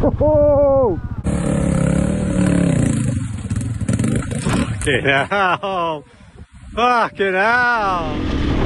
Whoa! Fucking hell! Fucking hell!